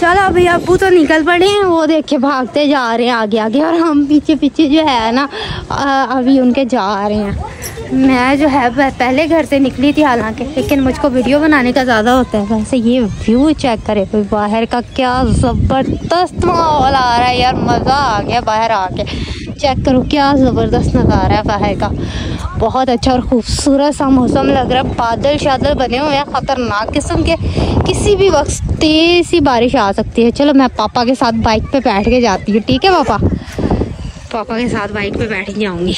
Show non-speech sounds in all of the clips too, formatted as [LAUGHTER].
चलो अभी अबू तो निकल पड़े हैं, वो देखे भागते जा रहे हैं आगे आगे। और हम पीछे पीछे जो है ना अभी उनके जा रहे हैं। मैं जो है पहले घर से निकली थी हालाँकि, लेकिन मुझको वीडियो बनाने का ज़्यादा होता है, वैसे ये व्यू चेक करे कोई बाहर का क्या ज़बरदस्त माहौल आ रहा है यार, मज़ा आ गया बाहर आके। चेक करो, क्या ज़बरदस्त नज़ारा है बाहर का। बहुत अच्छा और खूबसूरत सा मौसम लग रहा है। बादल शादल बने हुए हैं, ख़तरनाक किस्म के। किसी भी वक्त तेज़ सी बारिश आ सकती है। चलो, मैं पापा के साथ बाइक पे बैठ के जाती हूँ, ठीक है, पापा? पापा के साथ बाइक पे बैठ जाऊँगी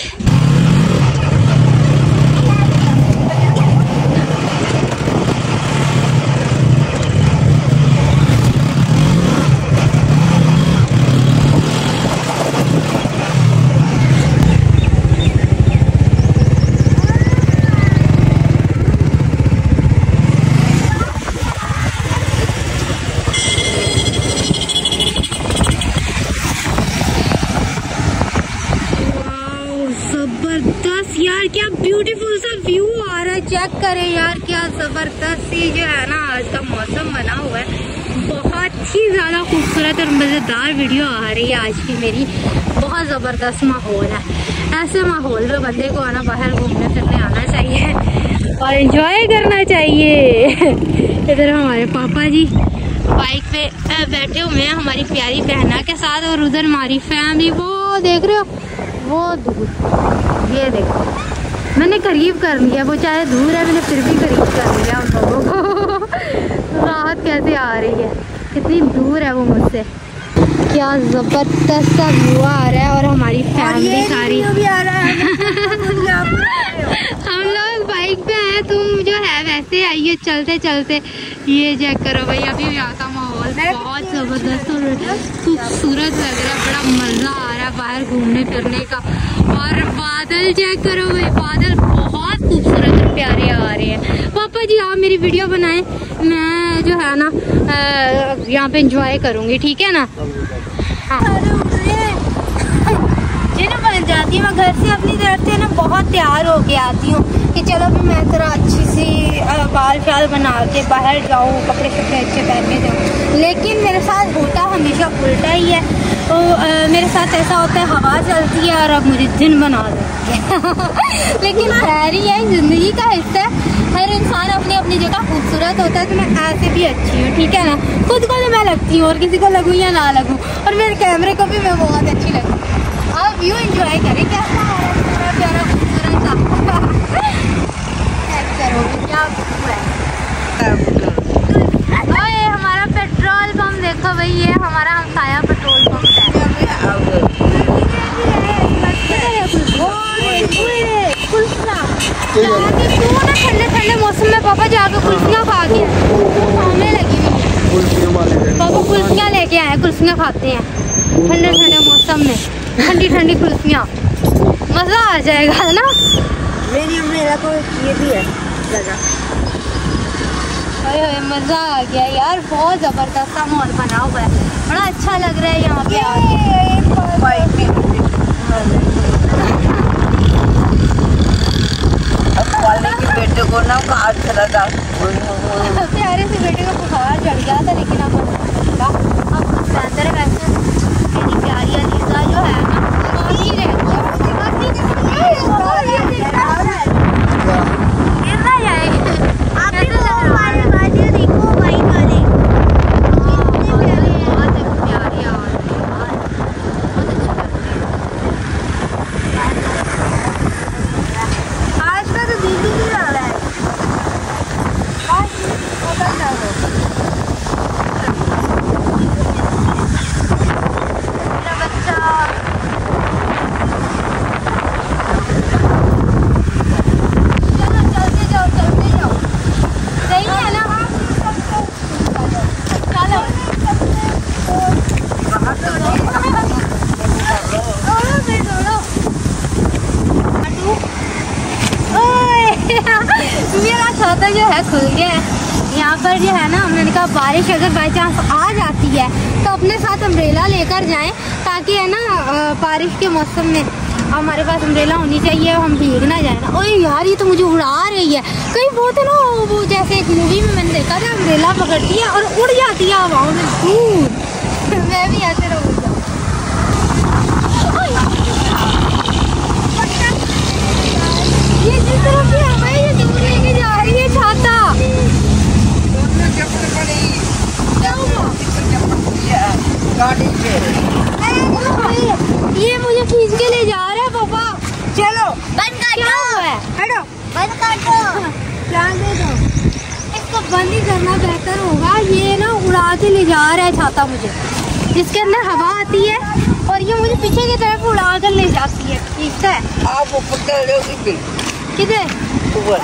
चेक करें यार क्या ज़बरदस्त ये जो है ना आज का मौसम बना हुआ है बहुत ही ज़्यादा खूबसूरत और मज़ेदार वीडियो आ रही है आज की मेरी। बहुत ज़बरदस्त माहौल है। ऐसे माहौल में बंदे को आना, बाहर घूमने फिरने आना चाहिए और इन्जॉय करना चाहिए। इधर हमारे पापा जी बाइक पे बैठे हुए हैं हमारी प्यारी बहना के साथ और उधर हमारी फैमिली वो देख रहे हो? वो दूर। ये देखो। मैंने करीब कर लिया, वो चाहे दूर है, मैंने फिर भी करीब कर लिया उन लोगों को। [LAUGHS] राहत कैसे आ रही है? कितनी दूर है वो मुझसे। क्या ज़बरदस्त सा व्यू आ रहा है और हमारी फैमिली सारी। भी आ रहा है। [LAUGHS] हम लोग बाइक पे हैं तुम जो है वैसे आइए चलते चलते। ये चेक करो भाई अभी यहाँ का माहौल बहुत ज़बरदस्त और खूबसूरत लग रहा है बड़ा मज़ा आ रहा है। बाहर घूमने फिरने का। और बादल चेक करो भाई, बादल बहुत खूबसूरत और प्यारे आ रहे हैं। पापा जी, आप मेरी वीडियो बनाए। मैं जो है ना यहाँ पे इंजॉय करूँगी, ठीक है ना? हाँ। बन जाती हूँ, मैं घर से अपनी तरफ़ से ना बहुत तैयार होके आती हूँ कि चलो भी मैं तरह अच्छी सी बाल शाल बना के बाहर जाऊँ कपड़े शपड़े अच्छे पहन के जाऊँ। लेकिन मेरे साथ होता हमेशा उल्टा ही है। तो आ, मेरे साथ ऐसा होता है हवा चलती है और अब मुझे दिन बना देती है [LAUGHS] लेकिन खैर ही है ज़िंदगी का हिस्सा है। हर इंसान अपनी अपनी जगह खूबसूरत होता है तो मैं ऐसे भी अच्छी हूँ ठीक है ना? खुद को तो मैं लगती हूँ और किसी को लगूँ या ना लगूँ और मेरे कैमरे को भी मैं बहुत अच्छी लगूँ आप व्यू इंजॉय करें कैसा प्यारा खूबसूरत क्या हमारा पेट्रोल पंप देखो भाई ये हमारा हमसाया पेट्रोल ठंडे ठंडे मौसम में पापा जाके कुल्फियाँ खा के सामने लगी हुई है पापा कुल्फियाँ लेके आए कुल्फियाँ खाते हैं। ठंडे ठंडे मौसम में ठंडी ठंडी कुल्फियाँ मज़ा आ जाएगा है ना मेरी मेरा तो ये भी है मज़ा आ गया यार, बहुत ज़बरदस्त सा माहौल बना हुआ है। बड़ा अच्छा लग रहा है यहाँ पे आके। बेटे ना बुखार चला था प्यारे से बेटे को बुखार चढ़ गया था, लेकिन अब है खुल ज़्यादा बारिश अगर बाई चांस आ जाती है तो अपने साथ अम्ब्रेला लेकर जाएँ, ताकि है ना बारिश के मौसम में हमारे पास अम्ब्रेला होनी चाहिए हम भीग ना जाए। ना ओए यार, ये तो मुझे उड़ा रही है। कहीं बहुत तो ना, वो जैसे एक मूवी में मैंने देखा था अम्ब्रेला पकड़ती है और उड़ जाती है हवाओं में। दूर। [LAUGHS] मैं भी ऐसे रहूँ। ये जिस तरफ़ गाड़ी ये मुझे खींच के ले जा रहा है पापा। चलो। बंद कर है? हटो। बंद कर दो। जान दे दो। इसको बंद ही करना बेहतर होगा। ये ना उड़ा के ले जा रहा है छाता मुझे। जिसके अंदर हवा आती है और ये मुझे पीछे की तरफ़ उड़ा कर ले जाती है। ठीक है? आप ऊपर चढ़ोगी किधर? ऊपर।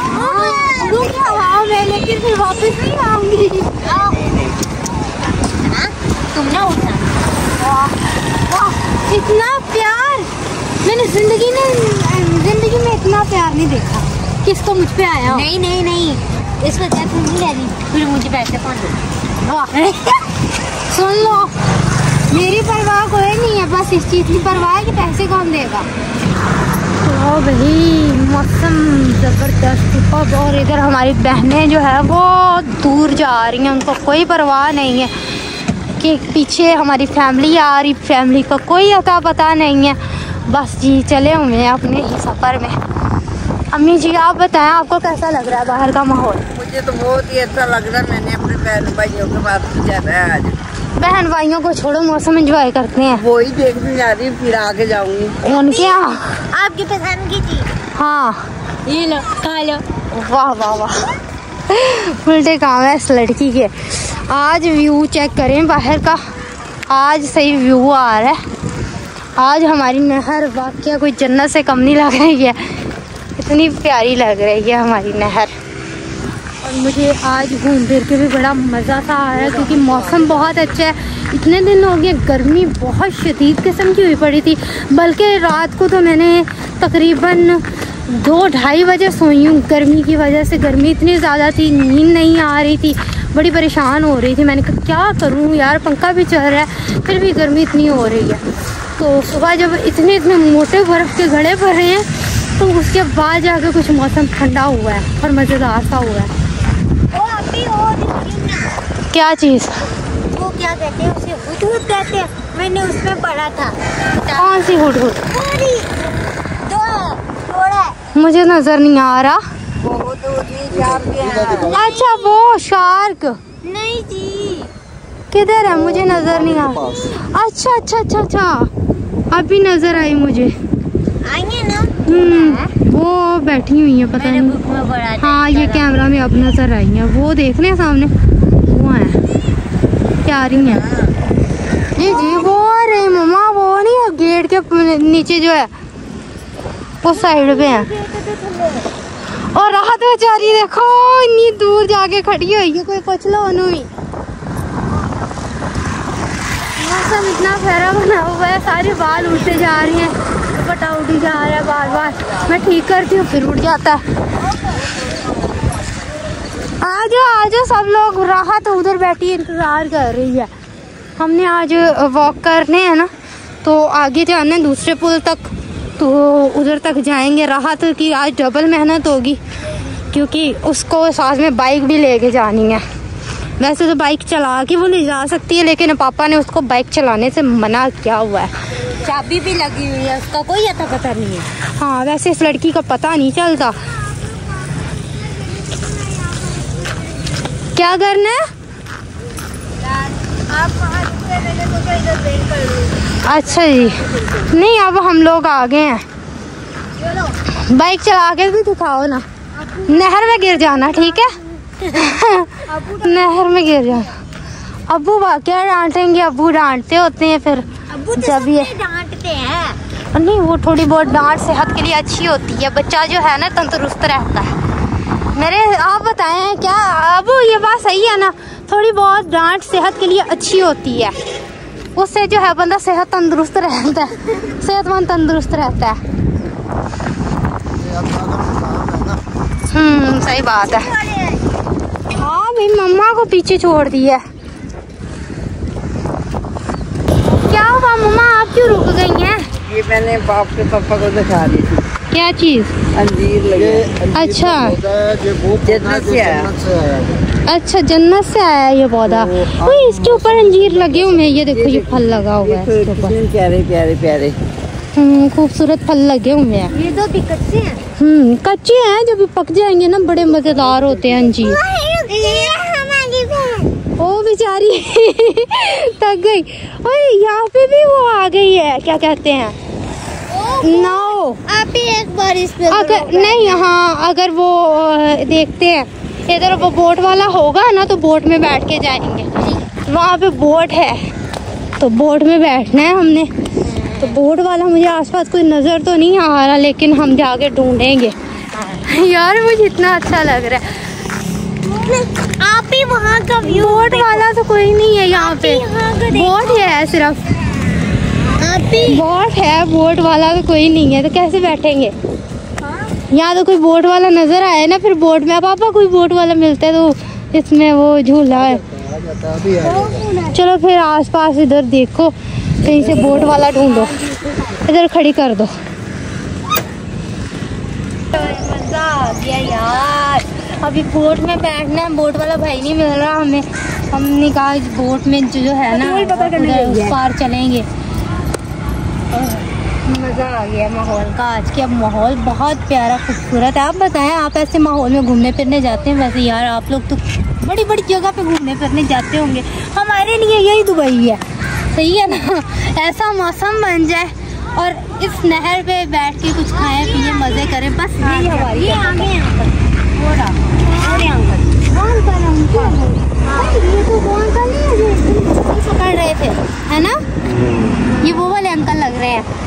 हवा में लेकिन फिर वापस नहीं आऊँगी। तुम ना उठना वाह इतना प्यार। मैंने ज़िंदगी में ज़िंदगी में इतना प्यार नहीं देखा। किसको मुझ पे आया? हो। नहीं नहीं नहीं। इस वजह से नहीं रहनी फिर मुझे पैसे कौन दे? वाह। सुन लो। मेरी परवाह कोई नहीं है बस इस चीज़ की परवाह है कि पैसे कौन देगा। तो भाई मौसम ज़बरदस्त और इधर हमारी बहनें जो है वो दूर जा रही हैं। उनको कोई परवाह नहीं है। कि पीछे हमारी फैमिली आ रही फैमिली का कोई अता पता नहीं है। बस जी चले हुए हैं अपने ही सफ़र में। अम्मी जी आप बताएँ आपको कैसा लग रहा है बाहर का माहौल? मुझे तो बहुत ही अच्छा लग रहा है। मैंने अपने बहन भाइयों के पास जाना है आज। बहन भाइयों को छोड़ो मौसम एंजॉय करते हैं। वो ही देखने जा रही फिर आगे जाऊँगी। उनके यहाँ? आपकी पसंद की चीज़। हाँ। ये लो खा लो। वाह वाह वाह। उल्टे काम है इस लड़की के। आज व्यू चेक करें बाहर का। आज सही व्यू आ रहा है। आज हमारी नहर वाकया कोई जन्नत से कम नहीं लग रही है। इतनी प्यारी लग रही है हमारी नहर। और मुझे आज घूम फिर के भी बड़ा मज़ा सा आ रहा है क्योंकि मौसम बहुत अच्छा है। इतने दिन हो गए, गर्मी बहुत शदीद किस्म की हुई पड़ी थी। बल्कि रात को तो मैंने तकरीबन दो ढाई बजे सोई हूँ। गर्मी की वजह से गर्मी इतनी ज़्यादा थी, नींद नहीं आ रही थी। बड़ी परेशान हो रही थी। मैंने कहा क्या करूँ यार पंखा भी चल रहा है फिर भी गर्मी इतनी हो रही है। तो सुबह जब इतने इतने मोटे बर्फ़ के घड़े पड़ रहे हैं तो उसके बाद जाकर कुछ मौसम ठंडा हुआ है और मज़ेदार सा हुआ है। वो अभी वो क्या चीज़? वो क्या कहते हैं उसे हुदहुद कहते हैं। मैंने उसमें पढ़ा था। कौन सी दो थोड़ा। मुझे नज़र नहीं आ रहा बहुत ऊँची शाम के हैं अच्छा वो शार्क। नहीं जी। किधर है? मुझे नज़र नहीं आ रहा। अच्छा अच्छा अच्छा अच्छा। अभी नज़र आई मुझे। आएँगे ना? हम्म वो बैठी हुई है पता नहीं। हाँ ये कैमरा में अब नज़र आई है। वो देख रहे हैं सामने। वो है। प्यारी है। जी जी वो आ रहे मम्मा। वो नहीं है गेट के नीचे जो है उस साइड पे है। और राहत बेचारी देखो इतनी दूर जाके खड़ी हुई है, कोई पूछ लो भी मौसम इतना प्यारा बना हुआ है, सारे बाल उड़ते जा रहे हैं, दुपट्टा उड़ी जा रहा है बार बार मैं ठीक करती हूँ, फिर उठ जाता है। आ जाओ आ जाओ सब लोग राहत उधर बैठी इंतज़ार कर रही है। हमने आज वॉक करने हैं ना तो आगे जाना है दूसरे पुल तक। तो उधर तक जाएँगे। राहत की आज डबल मेहनत होगी क्योंकि उसको साथ में बाइक भी लेके जानी है। वैसे तो बाइक चला के वो ले जा सकती है लेकिन पापा ने उसको बाइक चलाने से मना किया हुआ है। चाबी भी लगी हुई है उसका कोई अता पता नहीं है। हाँ वैसे इस लड़की का पता नहीं चलता। क्या करना है? आप तो अच्छा जी। नहीं अब हम लोग आ गए हैं। बाइक चला के भी दिखाओ ना। नहर में गिर जाना ठीक है? नहर में गिर जाना। अबू क्या डांटेंगे? अबू डांटते होते हैं फिर। तो जब ये डांटते हैं। नहीं वो थोड़ी बहुत डांट सेहत के लिए अच्छी होती है। बच्चा जो है ना तंदुरुस्त रहता है। मेरे आप बताएँ क्या अब ये बात सही है ना? थोड़ी बहुत डांट सेहत के लिए अच्छी होती है। उससे जो है बंदा सेहत तंदुरुस्त रहता है सेहतमंद तंदुरुस्त रहता है। हम्म सही बात है। हाँ भाई मम्मा को पीछे छोड़ दिया क्या हुआ मम्मा? आप क्यों रुक गई हैं? ये मैंने बाप के पापा को दिखा दी थी। क्या चीज़? अंजीर लगे। अच्छा। जन्नत से आया। अच्छा जन्नत से आया है ये पौधा। तो इसके ऊपर अंजीर लगे हुए हैं। ये देखो ये फल लगा हुआ है इसके ऊपर। प्यारे प्यारे प्यारे। हम्म, खूबसूरत फल लगे हुए हैं। ये तो भी कच्चे हैं। हम्म कच्चे हैं। जब ये पक जाएँगे ना बड़े मज़ेदार होते हैं अंजीर। ये ओ बेचारी। [LAUGHS] थक गई। ओए यहाँ पे भी वो आ गई है। क्या कहते हैं? नाव। आप ही एक बार इस पे अगर नहीं यहाँ अगर वो देखते हैं। इधर वो बोट वाला होगा ना तो बोट में बैठ के जाएँगे। वहाँ पे बोट है तो बोट में बैठना है हमने। तो बोट वाला मुझे आसपास कोई नज़र तो नहीं आ रहा लेकिन हम जाके ढूंढेंगे। यार मुझे इतना अच्छा लग रहा है। आप ही वहाँ का व्यू बोट वाला तो कोई नहीं है यहाँ पे। बोट है सिर्फ़। आप ही बोट है बोट वाला तो कोई नहीं है तो कैसे बैठेंगे? यहाँ तो कोई बोट वाला नज़र आया ना फिर बोट में पापा कोई बोट वाला मिलता है तो इसमें वो झूला है। चलो फिर आसपास इधर देखो कहीं से बोट वाला ढूंढो इधर खड़ी कर दो। मज़ा आ गया यार। अभी बोट में बैठना है बोट वाला भाई नहीं मिल रहा हमें। हमने कहा बोट में जो जो है ना उस पार चलेंगे। मज़ा आ गया माहौल का आज के। अब माहौल बहुत प्यारा खूबसूरत है। आप बताएँ आप ऐसे माहौल में घूमने फिरने जाते हैं? वैसे यार आप लोग तो बड़ी बड़ी जगह पे घूमने फिरने जाते होंगे। हमारे लिए यही दुबई है। सही है ना? ऐसा मौसम बन जाए और इस नहर पे बैठ के कुछ खाएँ पिए मज़े करें। बस यही हमारी तो है जो ये पकड़ रहे थे है ना? ये वो वाले अंकल लग रहे हैं।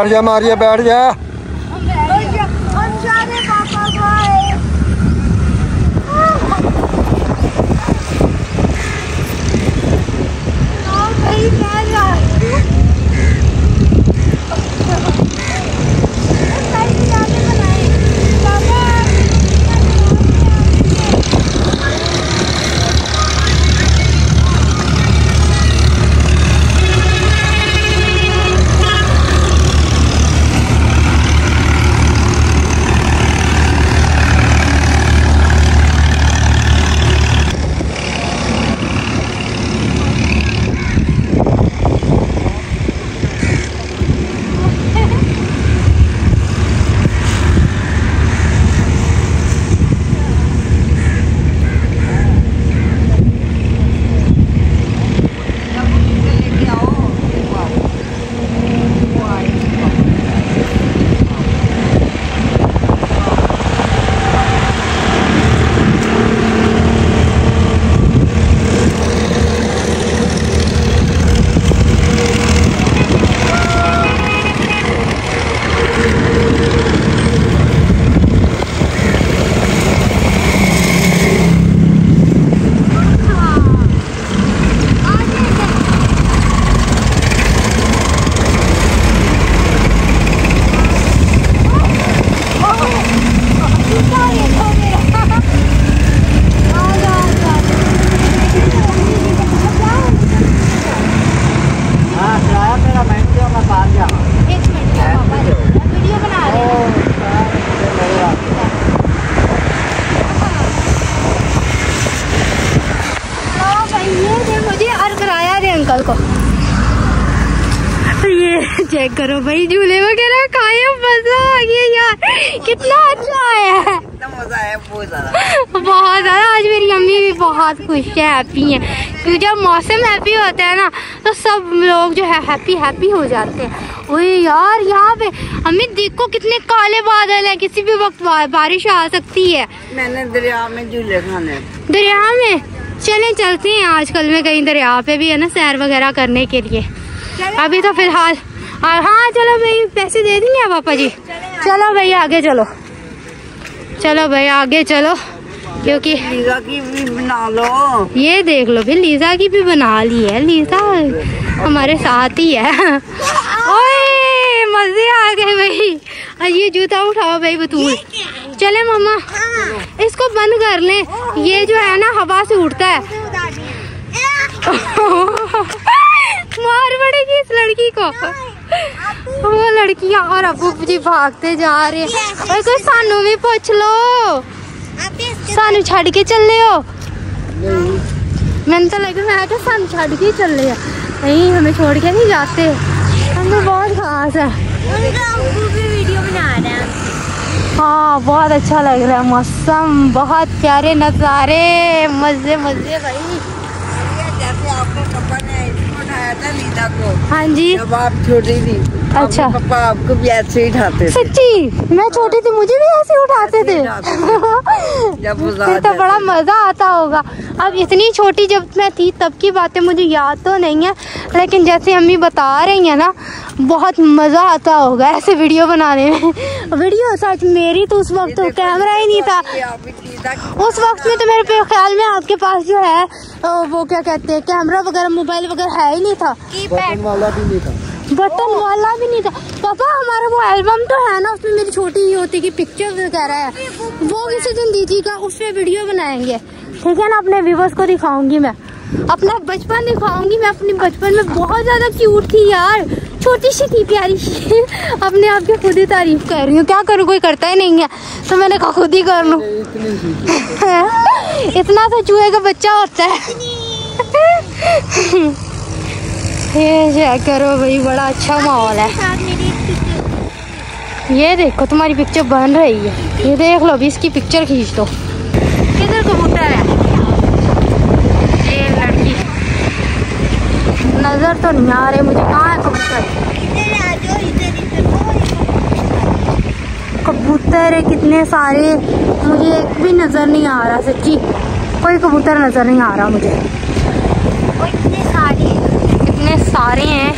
बैठ जा मारिया बैठ जा। अंकल को। ये चेक करो भाई झूले वगैरह खाए मज़ा आ गया यार। कितना अच्छा आया है। बहुत ज़्यादा आज मेरी अम्मी भी बहुत खुश है हैप्पी हैं। क्योंकि जब मौसम हैप्पी होता है ना तो सब लोग जो है हैप्पी हैप्पी हो जाते हैं। ओए यार यहाँ पे अम्मी देखो कितने काले बादल हैं किसी भी वक्त बारिश आ सकती है। मैंने दरिया में झूले खाने। दरिया में? चलें चलते हैं आजकल में कहीं दरिया पे भी है ना सैर वगैरह करने के लिए। अभी तो फ़िलहाल और हाँ चलो भाई पैसे दे देंगे पापा जी। चलो। भाई आगे चलो। चलो भाई आगे चलो क्योंकि लीजा की भी बना लो। ये देख लो भाई लीजा की भी बना ली है। लीजा हमारे साथ ही है। ओए! मज़े आ गए भाई। और ये जूता उठाओ भाई बतूल चले मामा। इसको बंद कर लें। ये जो है ना हवा से उड़ता है। [LAUGHS] मार पड़ेगी इस लड़की को। वो लड़कियाँ और अबू जी भागते जा रहे हैं। और कोई सानू भी पूछ लो। सानू छड़ के चले हो। मैंने तो लगे मैं क्या सानू छड़ के ही चले। हैं नहीं हमें छोड़ के नहीं जाते। रहे हैं बहुत अच्छा लग रहा है मौसम बहुत प्यारे नज़ारे मज़े मज़े भाई। उठाया था लीजा को। हाँ जी। जब आप छोटी थी अच्छा। पापा आपको भी ऐसे ही उठाते थे। सच्ची? मैं छोटी थी मुझे भी ऐसे उठाते थे। [LAUGHS] जब फिर तो बड़ा मज़ा आता होगा। अब इतनी छोटी जब मैं थी तब की बातें मुझे याद तो नहीं है। लेकिन जैसे अम्मी बता रही हैं ना बहुत मज़ा आता होगा ऐसे वीडियो बनाने में। [LAUGHS] वीडियो सच मेरी तो उस वक्त तो कैमरा ही नहीं था। उस वक्त में तो मेरे पे ख्याल में आपके पास जो है वो क्या कहते हैं कैमरा वगैरह मोबाइल वगैरह है ही नहीं था। बटन वाला भी नहीं था। बटन वाला भी नहीं था। पापा हमारा वो एल्बम तो है ना उसमें मेरी छोटी ही होती की पिक्चर वगैरह है। वो किसी दिन दीजिएगा उस पर वीडियो बनाएँगे। ठीक है ना अपने व्यूवर्स को दिखाऊँगी मैं। अपना बचपन दिखाऊँगी मैं अपने बचपन में बहुत ज़्यादा क्यूट थी यार। छोटी सी थी प्यारी सी। अपने आप की खुद ही तारीफ़ कर रही हूँ। क्या करूँ कोई करता ही नहीं है। तो मैंने कहा खुद ही कर लूँ। इतनी सी तो चूहे का बच्चा होता है। ये चेक करो भाई बड़ा अच्छा माहौल है। ये देखो तुम्हारी पिक्चर बन रही है। ये देख लो अभी इसकी पिक्चर खींच दो। किधर कबूतर है ये लड़की नज़र तो नहीं आ रहे, मुझे कहाँ है कबूतर? कबूतर है कितने सारे, मुझे एक भी नज़र नहीं आ रहा, सच्ची। कोई कबूतर नज़र नहीं आ रहा मुझे। कितने सारे हैं।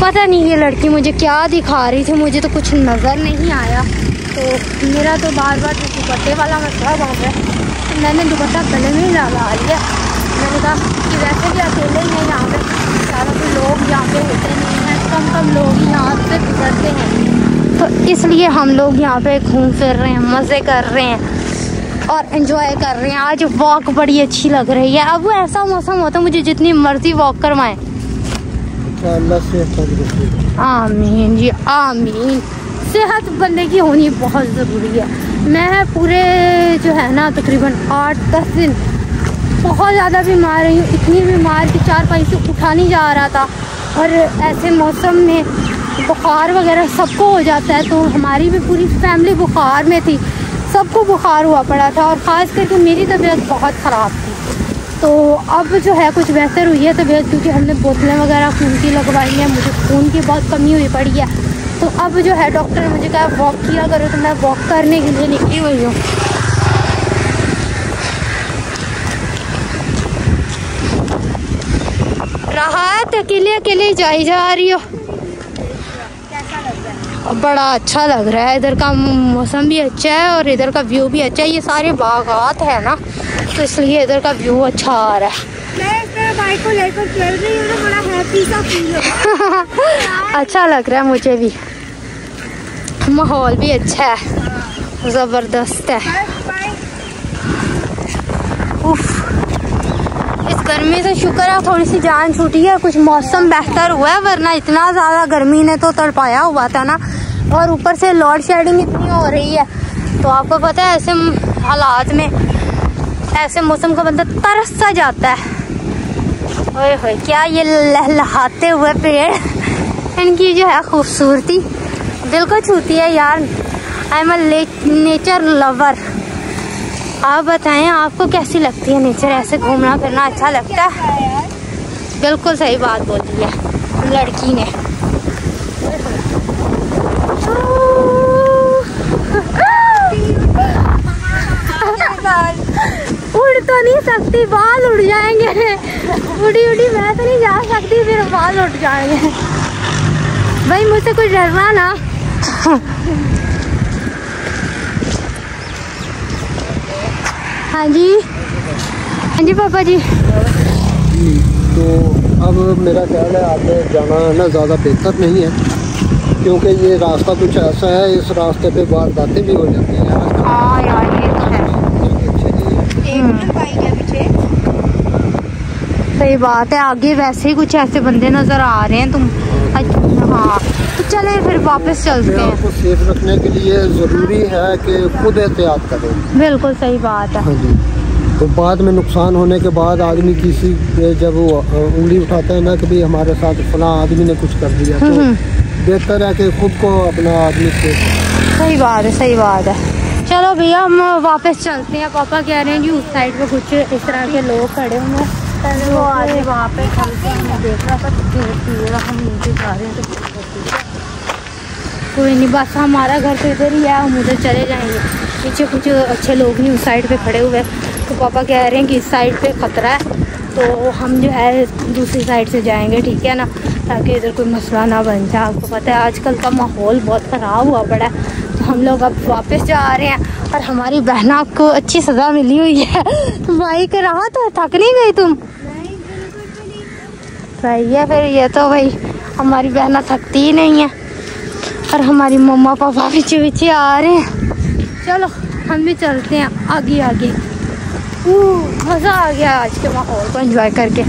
पता नहीं ये लड़की मुझे क्या दिखा रही थी, मुझे तो कुछ नज़र नहीं आया। तो मेरा तो बार बार दुपट्टे वाला मसला बन रहा है तो मैंने दुपट्टा गले में ही लगा लिया। मैंने कहा कि वैसे भी अकेले ही हैं यहाँ पे। ज़्यादा कोई लोग यहाँ पे होते नहीं हैं कम कम लोग ही यहाँ से गुजरते हैं। तो इसलिए हम लोग यहाँ पे घूम फिर रहे हैं मज़े कर रहे हैं और इन्जॉय कर रहे हैं। आज वॉक बड़ी अच्छी लग रही है। अब वो ऐसा मौसम होता है मुझे जितनी मर्ज़ी वॉक करवाएँ। आमीन जी आमीन। सेहत बंदे की होनी बहुत ज़रूरी है। मैं पूरे जो है ना तकरीबन आठ दस दिन बहुत ज़्यादा बीमार रही हूँ। इतनी बीमार कि चार पाई से उठा नहीं जा रहा था। और ऐसे मौसम में बुखार वगैरह सबको हो जाता है तो हमारी भी पूरी फैमिली बुखार में थी। सबको बुखार हुआ पड़ा था और ख़ास करके मेरी तबीयत बहुत ख़राब थी। तो अब जो है कुछ बेहतर हुई है तबीयत, क्योंकि हमने बोतलें वगैरह, खून की लगवाई हैं, मुझे खून की बहुत कमी हुई पड़ी है। तो अब जो है डॉक्टर ने मुझे कहा वॉक किया करो तो मैं वॉक करने के लिए निकली हुई हूँ। राहत अकेले अकेले जाई जा रही हो। बड़ा अच्छा लग रहा है इधर का मौसम भी अच्छा है और इधर का व्यू भी अच्छा है। ये सारे बागात है ना तो इसलिए इधर का व्यू अच्छा आ रहा है। मैं इस तरह बाइक को लेकर चल रही हूँ ना बड़ा हैप्पी सा फील हो [LAUGHS] अच्छा लग रहा है मुझे भी। माहौल भी अच्छा है ज़बरदस्त है। उफ। गर्मी से शुक्र है थोड़ी सी जान छूटी है, कुछ मौसम बेहतर हुआ है, वरना इतना ज़्यादा गर्मी ने तो तड़पाया हुआ था ना। और ऊपर से लोड शेडिंग इतनी हो रही है तो आपको पता है, ऐसे हालात में, ऐसे मौसम का बंदा तरस सा जाता है। ओए होए, क्या ये लहलहाते हुए पेड़, इनकी जो है खूबसूरती, दिल को छूती है यार। I am a nature lover आप बताएँ, आपको कैसी लगती है नेचर? ऐसे घूमना फिरना अच्छा लगता है? बिल्कुल सही बात बोली है, लड़की ने। उड़ तो नहीं सकती, बाल उड़ जाएँगे। उड़ी उड़ी मैं तो नहीं जा सकती, फिर बाल उड़ जाएँगे। भाई, मुझसे कुछ डरना ना। हाँ जी। हाँ जी पापा जी। तो अब मेरा ख्याल है आगे जाना ना ज़्यादा बेहतर नहीं है क्योंकि ये रास्ता कुछ ऐसा है इस रास्ते पे वारदातें भी हो जाती हैं। हाँ यार ये तो है। अच्छे है सही बात है आगे वैसे ही कुछ ऐसे बंदे नज़र आ रहे हैं तुम अच्छा हाँ। तो चले फिर वापस चलते हैं। आप को सेफ़ रखने के लिए ज़रूरी है कि खुद एहतियात करें। बिल्कुल सही बात है। हाँ जी। तो बाद में नुकसान होने के बाद आदमी किसी पे जब वो उंगली उठाता है ना कि भाई हमारे साथ फला आदमी ने कुछ कर दिया तो हम्म। बेहतर है कि खुद को अपना आदमी से सही बात है सही बात है। चलो भैया हम वापस चलते हैं। पापा कह रहे हैं कि उस साइड पे कुछ इस तरह के लोग खड़े हुए हैं। तो वो आगे वहाँ पे चलते हैं। मैं देख है हम नीचे जा रहे हैं तो है। कोई नहीं, बस हमारा घर तो इधर ही है, हम उधर चले जाएँगे। पीछे कुछ अच्छे लोग नहीं उस साइड पे खड़े हुए। तो पापा कह रहे हैं कि इस साइड पे खतरा है तो हम जो है दूसरी साइड से जाएँगे, ठीक है ना? ताकि इधर कोई मसला ना बन जाए। आपको पता है, आजकल का माहौल बहुत ख़राब हुआ पड़ा है। तो हम लोग अब वापस जा रहे हैं, और हमारी बहना को अच्छी सज़ा मिली हुई है। भाई के रहा तो थक नहीं गई तुम? सही है फिर ये तो भाई, हमारी बहना थकती ही नहीं है। और हमारी मम्मा पापा पीछे पीछे आ रहे हैं। चलो, हम भी चलते हैं आगे आगे। मज़ा आ गया आज के माहौल को एंजॉय करके।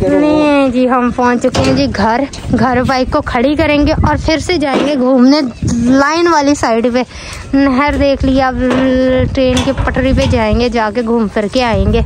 नहीं जी, हम पहुँच चुके हैं जी घर। घर बाइक को खड़ी करेंगे और फिर से जाएँगे घूमने लाइन वाली साइड पे। नहर देख लिया अब ट्रेन की पटरी पे जाएँगे, जाके घूम फिर के आएँगे।